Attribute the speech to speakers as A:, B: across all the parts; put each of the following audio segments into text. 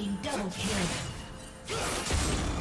A: team double kill.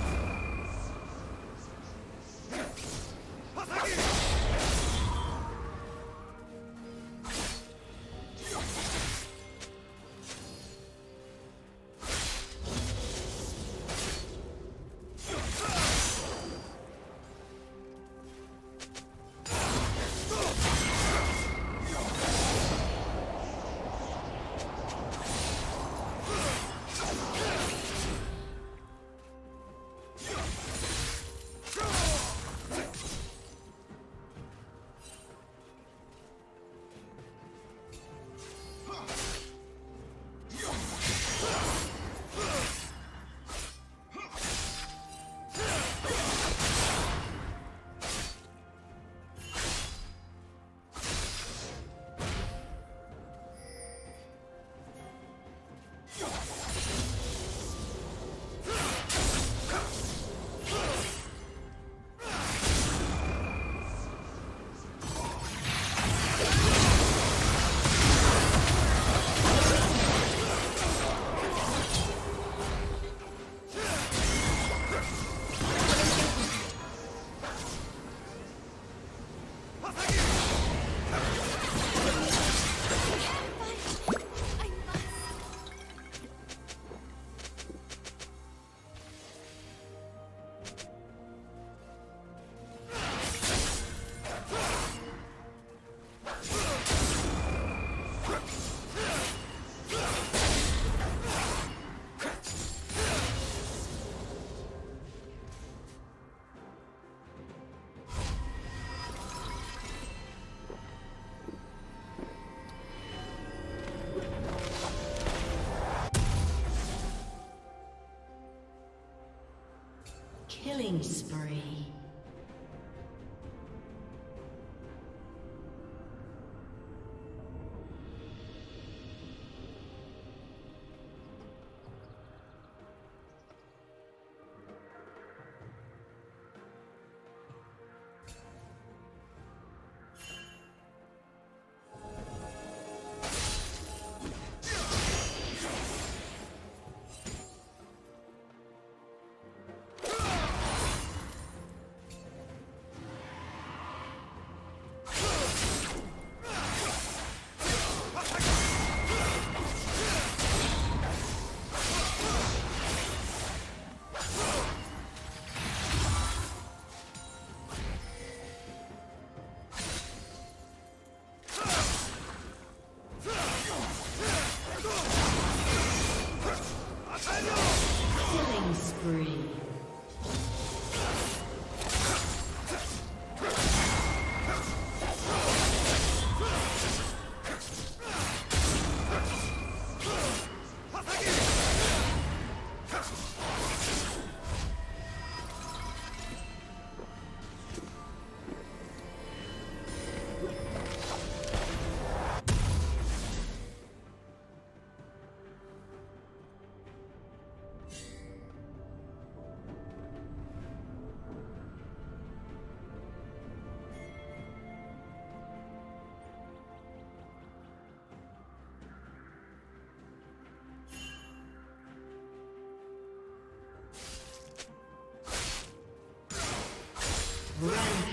A: Killing spree.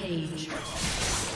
A: Rampage.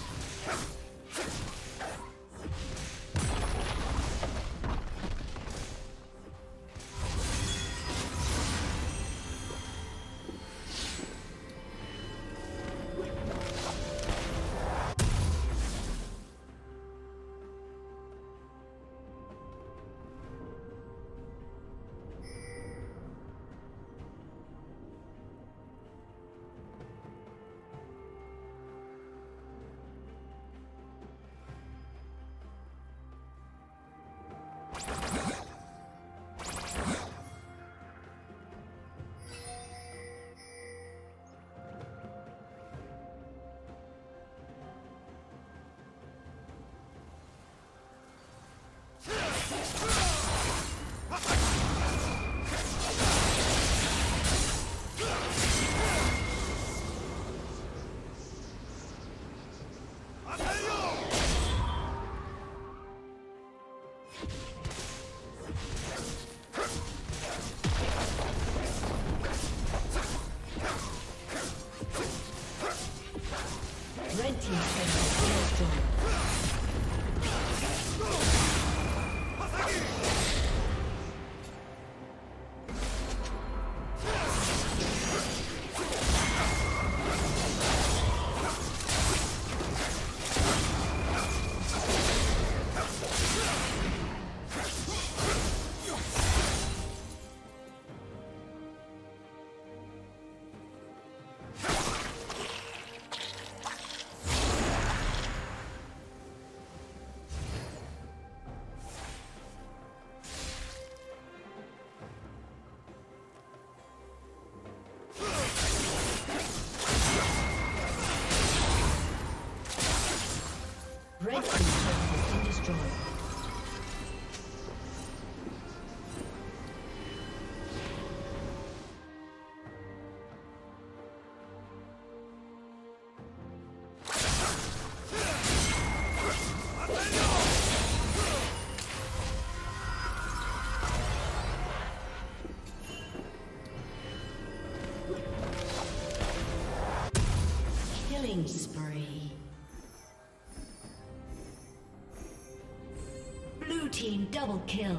A: Double kill.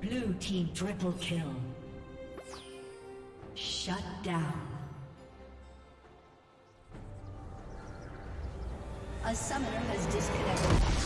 A: Blue team triple kill. Shut down. A summoner has disconnected.